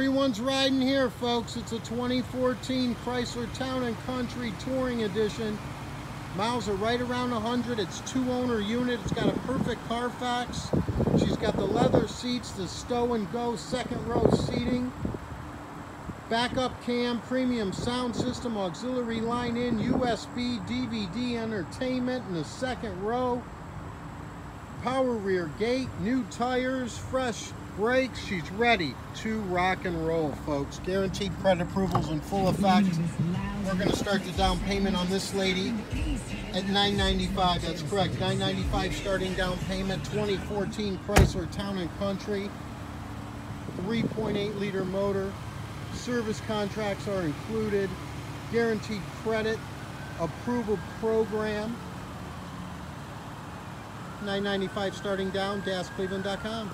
Everyone's riding here, folks. It's a 2014 Chrysler Town & Country Touring Edition. Miles are right around 100. It's two-owner unit. It's got a perfect Carfax. She's got the leather seats, the stow and go second row seating. Backup cam, premium sound system, auxiliary line in, USB, DVD entertainment in the second row. Power rear gate, new tires, fresh brakes. She's ready to rock and roll, folks. Guaranteed credit approvals in full effect. We're going to start the down payment on this lady at 995. That's correct. 995 starting down payment. 2014 Chrysler Town and Country. 3.8 liter motor. Service contracts are included. Guaranteed credit. Approval program. 995 starting down. DasCleveland.com.